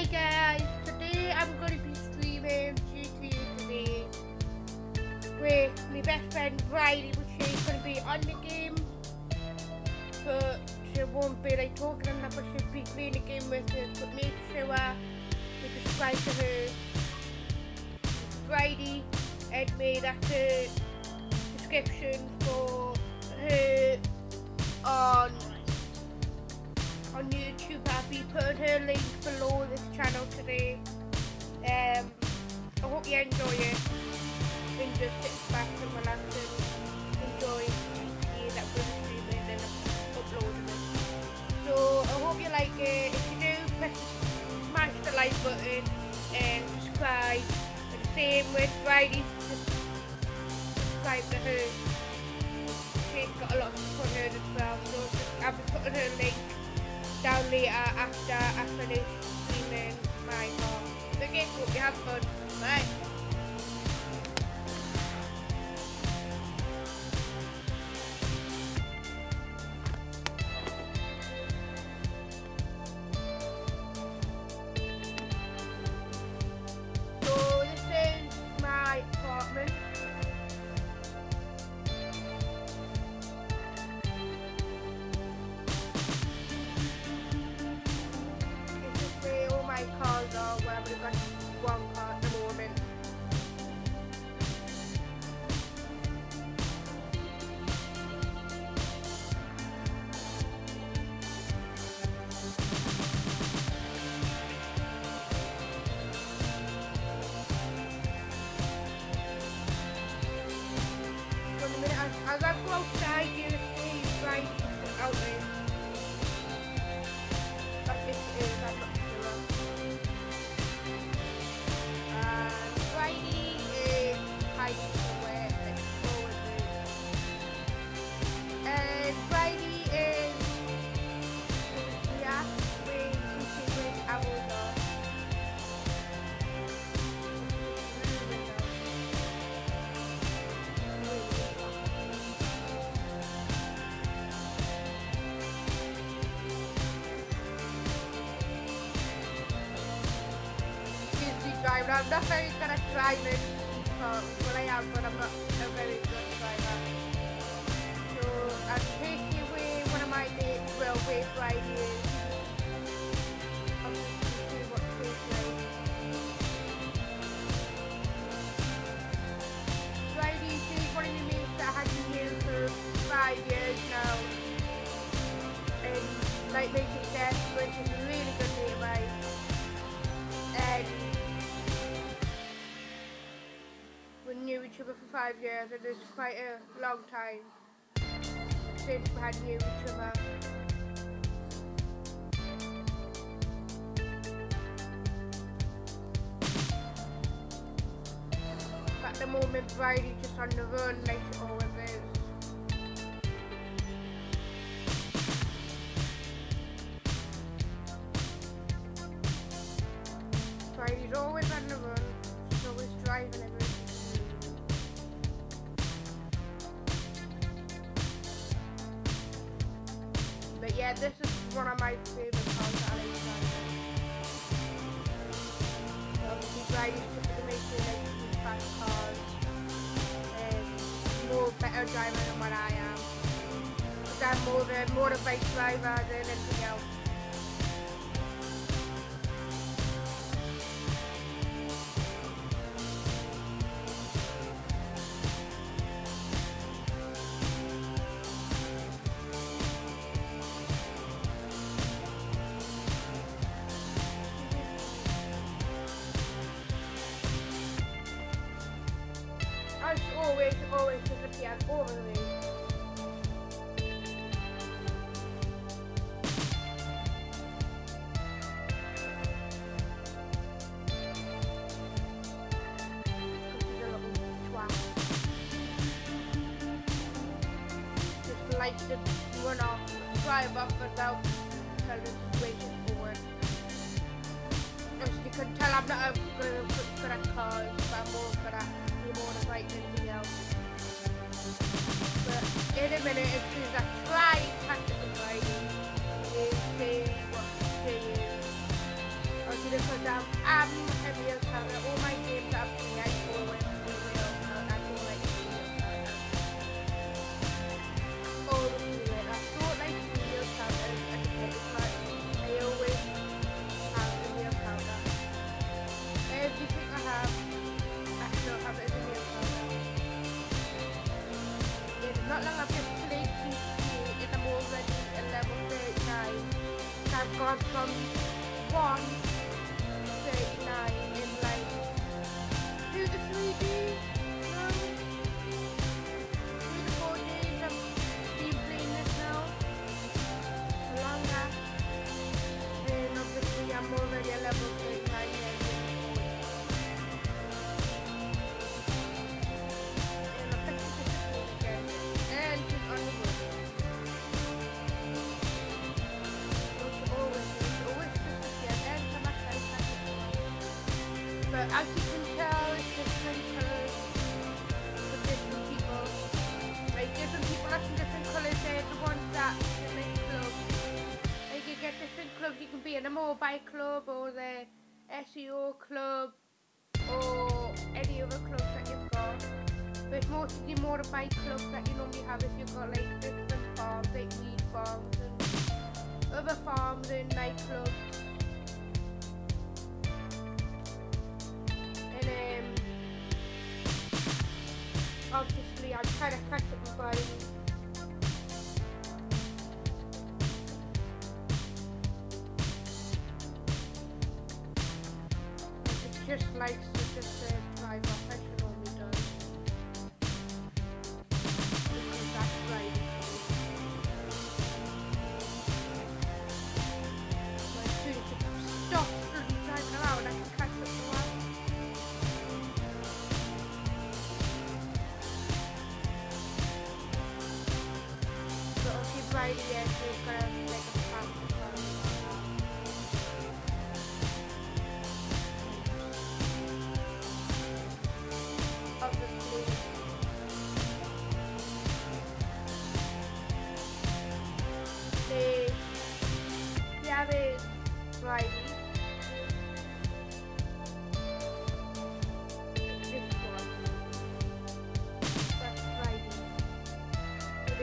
Hey guys, today I'm going to be streaming GTA today with my best friend Riley, which she's going to be on the game, but she won't be like talking that, but she'll be playing the game with us. But make sure you subscribe to her. Riley and me, that's the description for her on on YouTube. I'll be putting her link below this channel today. Um, I hope you enjoy it and just sit back and relax and enjoy the that we're streaming and uploading it. So I hope you like it. If you do, press, smash the like button and subscribe. And same with Riley, subscribe to her. She's got a lot of fun as well. So I'll be putting her link down later uh, after I finish streaming my mom. So again, hope you have fun. Bye. Easy driver. I'm not very good at driving, uh, but I am, but I'm not a very good driver. So take you where one of my dates been here for five years now. And like making sense, which is really good other for five years, and it's quite a long time since we had each other. At the moment, Bridie's just on the run, like she always is. subscribe from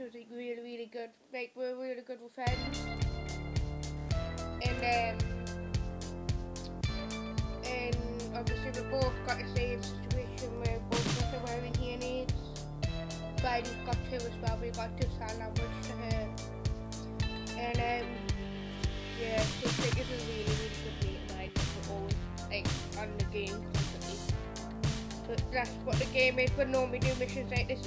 she was like really, really good. Like we're really good with friends. And um, and obviously we both got the same situation where both of us were wearing hearing aids. But I just got two as well. We got two sign language to her. And um, yeah, so it's like it's a really, really good meeting. Like we're always like on the game constantly. But that's what the game is. We normally do missions like this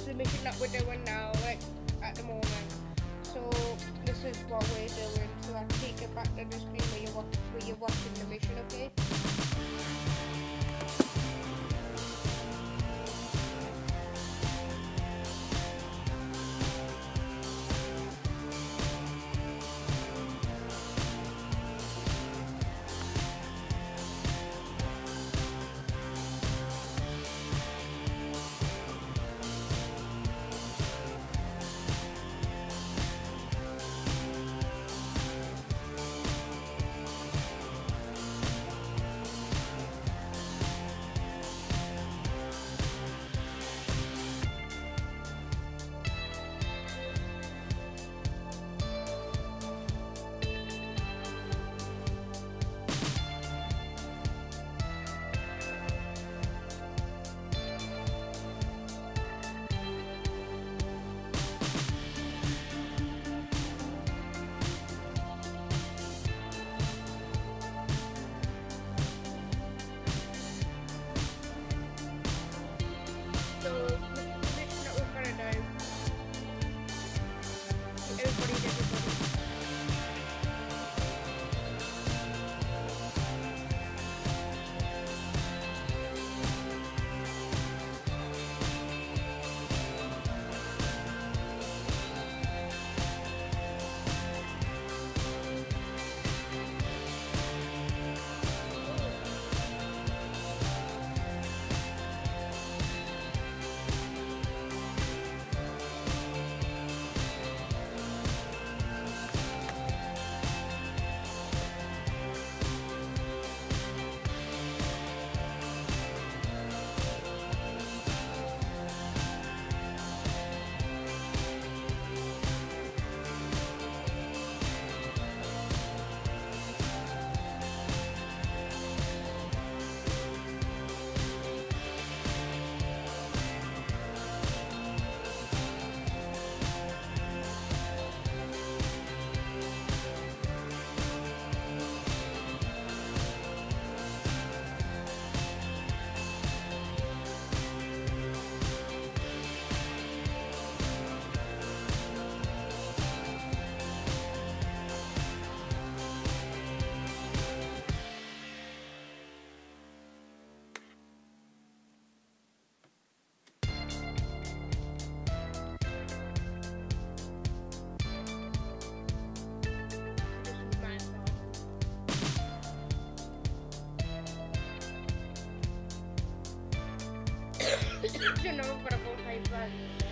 de novo para o e fazer.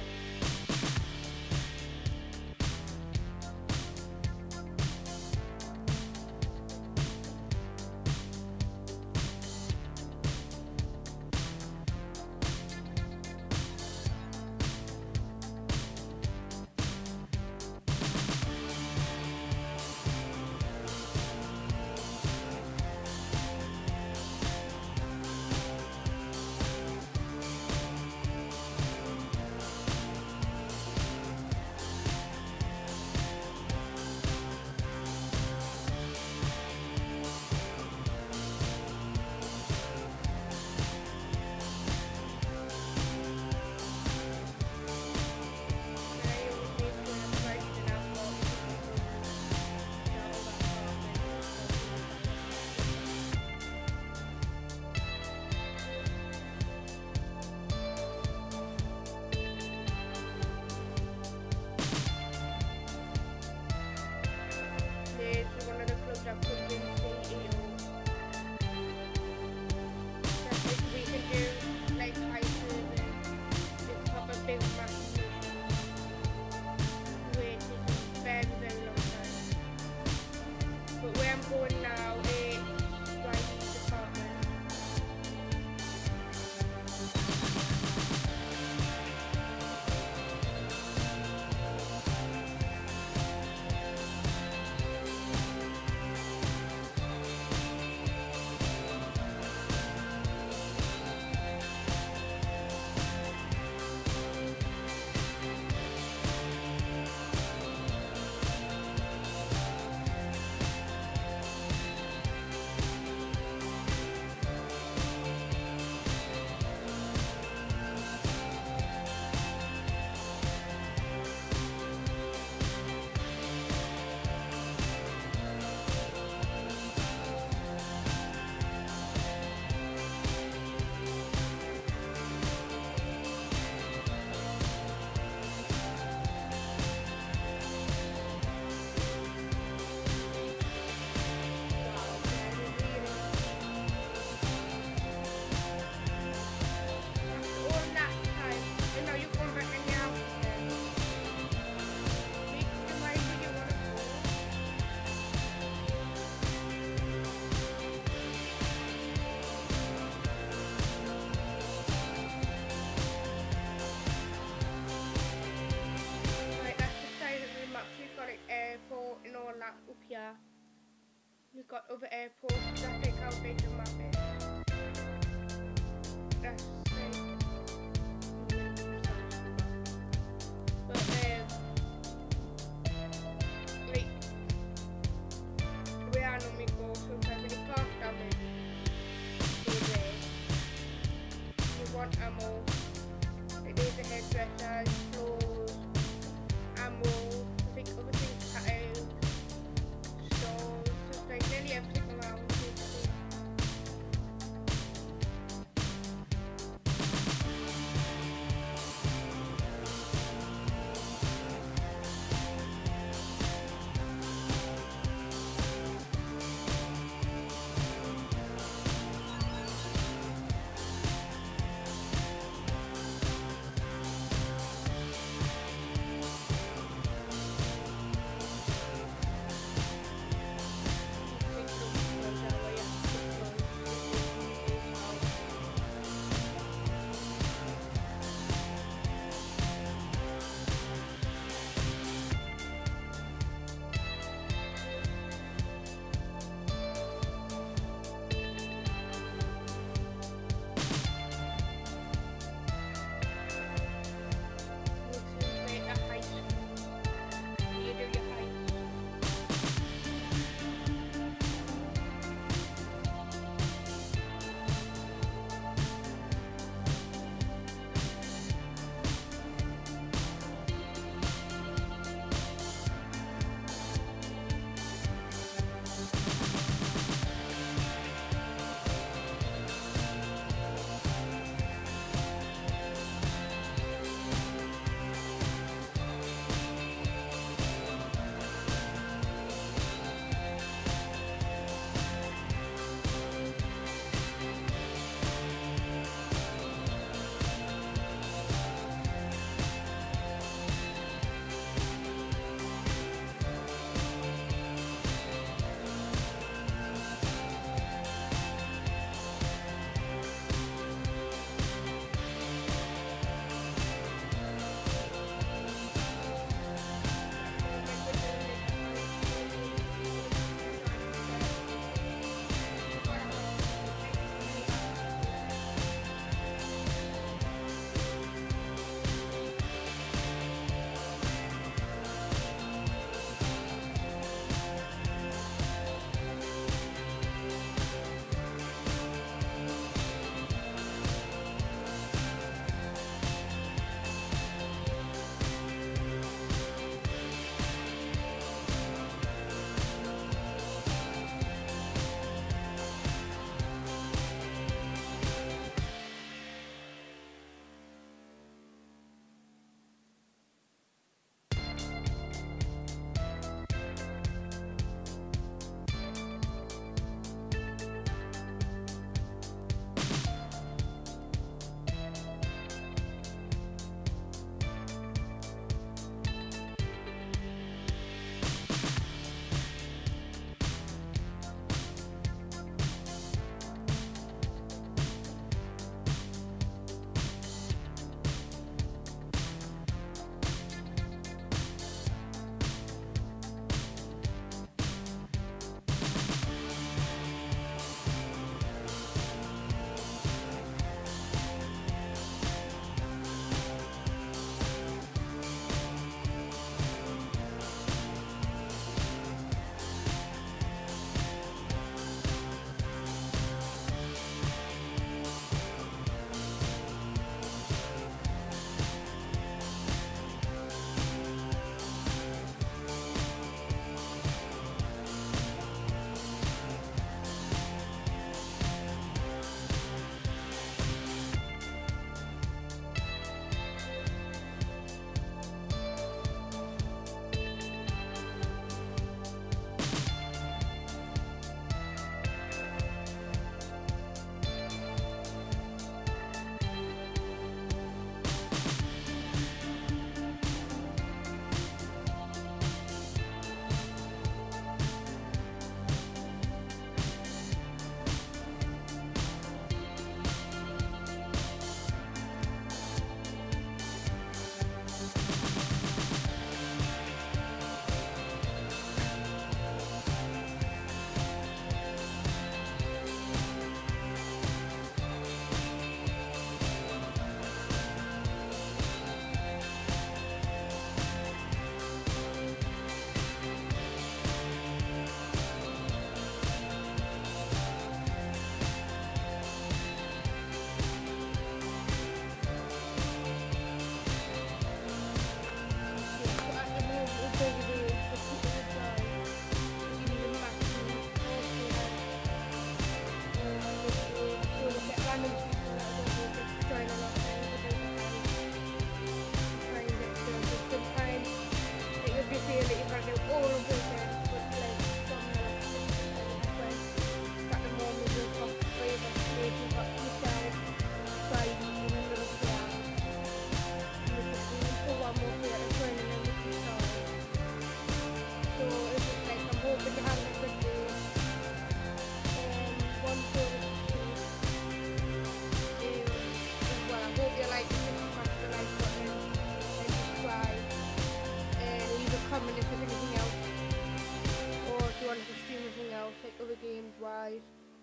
Se iba here. We've got other airports that take out big the map is. We are want ammo. It is a hairdresser,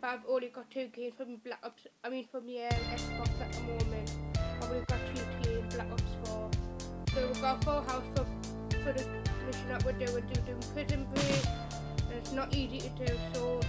I've only got two games from Black Ops. I mean, from the um, Xbox at the moment. I've only got two games, Black Ops 4. So we've got full house for for the mission that we're doing, doing prison break. And it's not easy to do, so